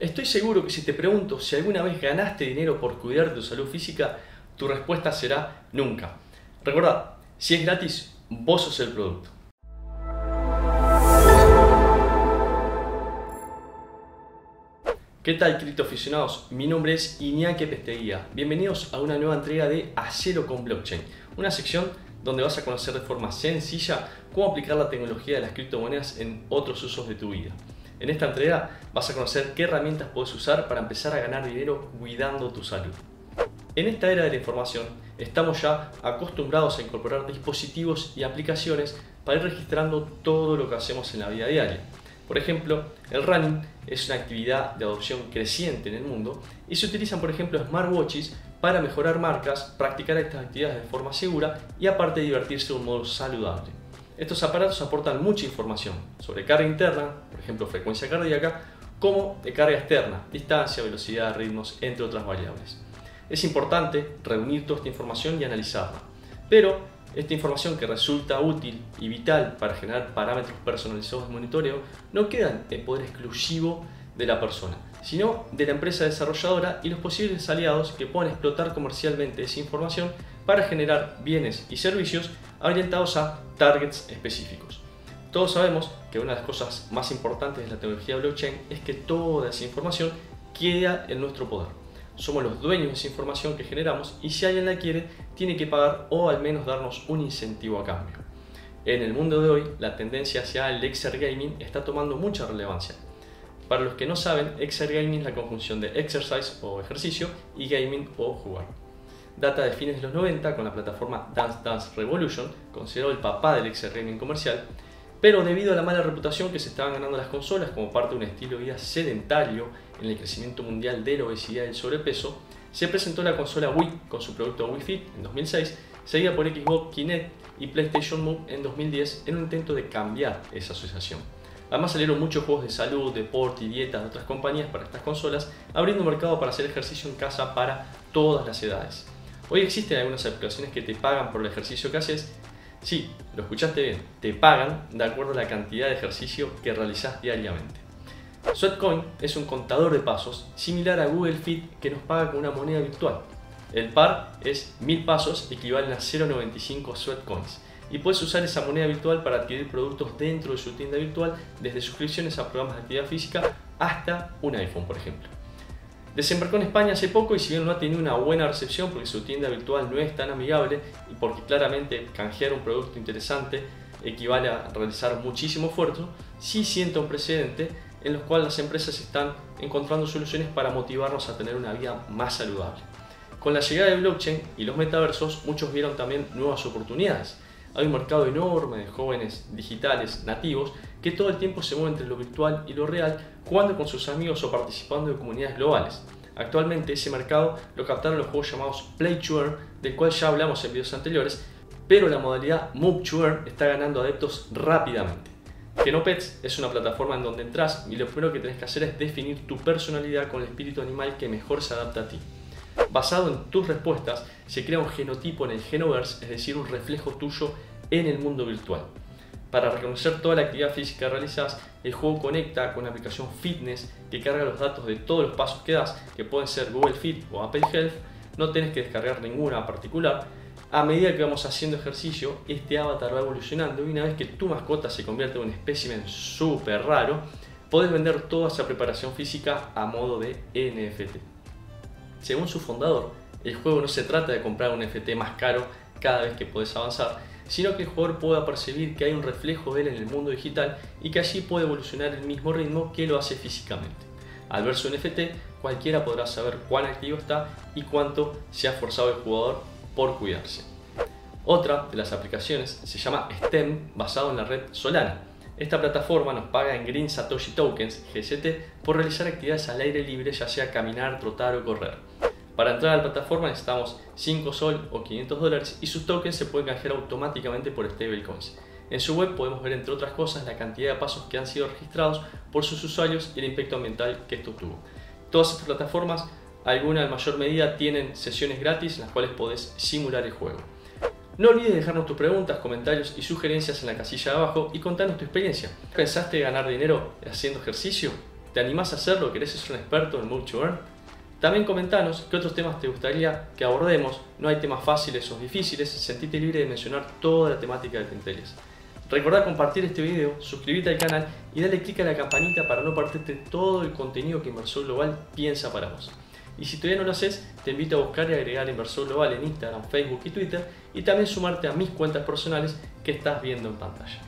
Estoy seguro que si te pregunto si alguna vez ganaste dinero por cuidar tu salud física, tu respuesta será nunca. Recuerda, si es gratis, vos sos el producto. ¿Qué tal, criptoaficionados? Mi nombre es Iñaki Pesteguía. Bienvenidos a una nueva entrega de Acero con Blockchain, una sección donde vas a conocer de forma sencilla cómo aplicar la tecnología de las criptomonedas en otros usos de tu vida. En esta entrega vas a conocer qué herramientas puedes usar para empezar a ganar dinero cuidando tu salud. En esta era de la información estamos ya acostumbrados a incorporar dispositivos y aplicaciones para ir registrando todo lo que hacemos en la vida diaria. Por ejemplo, el running es una actividad de adopción creciente en el mundo y se utilizan, por ejemplo, smartwatches para mejorar marcas, practicar estas actividades de forma segura y aparte divertirse de un modo saludable. Estos aparatos aportan mucha información sobre carga interna, por ejemplo frecuencia cardíaca, como de carga externa, distancia, velocidad, ritmos, entre otras variables. Es importante reunir toda esta información y analizarla, pero esta información que resulta útil y vital para generar parámetros personalizados de monitoreo no queda en poder exclusivo de la persona, sino de la empresa desarrolladora y los posibles aliados que puedan explotar comercialmente esa información para generar bienes y servicios orientados a targets específicos. Todos sabemos que una de las cosas más importantes de la tecnología blockchain es que toda esa información queda en nuestro poder. Somos los dueños de esa información que generamos y si alguien la quiere, tiene que pagar o al menos darnos un incentivo a cambio. En el mundo de hoy, la tendencia hacia el XR Gaming está tomando mucha relevancia para los que no saben, XR Gaming es la conjunción de exercise o ejercicio y gaming o jugar. Data de fines de los 90 con la plataforma Dance Dance Revolution, considerado el papá del XR Gaming comercial, pero debido a la mala reputación que se estaban ganando las consolas como parte de un estilo de vida sedentario en el crecimiento mundial de la obesidad y el sobrepeso, se presentó la consola Wii con su producto Wii Fit en 2006, seguida por Xbox Kinect y PlayStation Move en 2010 en un intento de cambiar esa asociación. Además salieron muchos juegos de salud, deporte y dietas de otras compañías para estas consolas, abriendo un mercado para hacer ejercicio en casa para todas las edades. Hoy existen algunas aplicaciones que te pagan por el ejercicio que haces. Sí, lo escuchaste bien, te pagan de acuerdo a la cantidad de ejercicio que realizas diariamente. Sweatcoin es un contador de pasos similar a Google Fit que nos paga con una moneda virtual. El par es 1000 pasos equivalen a 0.95 Sweatcoins y puedes usar esa moneda virtual para adquirir productos dentro de su tienda virtual, desde suscripciones a programas de actividad física hasta un iPhone, por ejemplo. Desembarcó en España hace poco y si bien no ha tenido una buena recepción porque su tienda virtual no es tan amigable y porque claramente canjear un producto interesante equivale a realizar muchísimo esfuerzo, sí sienta un precedente en los cuales las empresas están encontrando soluciones para motivarnos a tener una vida más saludable. Con la llegada de blockchain y los metaversos, muchos vieron también nuevas oportunidades hay un mercado enorme de jóvenes digitales nativos que todo el tiempo se mueven entre lo virtual y lo real, jugando con sus amigos o participando de comunidades globales. Actualmente ese mercado lo captaron los juegos llamados Play del cual ya hablamos en videos anteriores, pero la modalidad Move está ganando adeptos rápidamente. Genopets es una plataforma en donde entras y lo primero que tenés que hacer es definir tu personalidad con el espíritu animal que mejor se adapta a ti. Basado en tus respuestas, se crea un genotipo en el Genoverse, es decir, un reflejo tuyo en el mundo virtual. Para reconocer toda la actividad física que realizas, el juego conecta con una aplicación fitness que carga los datos de todos los pasos que das, que pueden ser Google Fit o Apple Health. No tienes que descargar ninguna particular. A medida que vamos haciendo ejercicio, este avatar va evolucionando y una vez que tu mascota se convierte en un espécimen súper raro, podés vender toda esa preparación física a modo de NFT. Según su fundador, el juego no se trata de comprar un NFT más caro cada vez que puedes avanzar, sino que el jugador pueda percibir que hay un reflejo de él en el mundo digital y que allí puede evolucionar el mismo ritmo que lo hace físicamente. Al ver su NFT, cualquiera podrá saber cuán activo está y cuánto se ha esforzado el jugador por cuidarse. Otra de las aplicaciones se llama STEM, basado en la red Solana. Esta plataforma nos paga en Green Satoshi Tokens, GST, por realizar actividades al aire libre, ya sea caminar, trotar o correr. Para entrar a la plataforma necesitamos 5 sol o 500 dólares y sus tokens se pueden canjear automáticamente por stablecoins. En su web podemos ver entre otras cosas la cantidad de pasos que han sido registrados por sus usuarios y el impacto ambiental que esto tuvo. Todas estas plataformas, algunas en mayor medida, tienen sesiones gratis en las cuales podés simular el juego. No olvides dejarnos tus preguntas, comentarios y sugerencias en la casilla de abajo y contarnos tu experiencia. ¿Pensaste ganar dinero haciendo ejercicio? ¿Te animás a hacerlo? ¿Querés ser un experto en Move to? También comentanos qué otros temas te gustaría que abordemos. No hay temas fáciles o difíciles, sentite libre de mencionar toda la temática que te interese. Recordá compartir este video, suscribirte al canal y darle clic a la campanita para no perderte todo el contenido que Inversor Global piensa para vos. Y si todavía no lo haces, te invito a buscar y agregar Inversor Global en Instagram, Facebook y Twitter y también sumarte a mis cuentas personales que estás viendo en pantalla.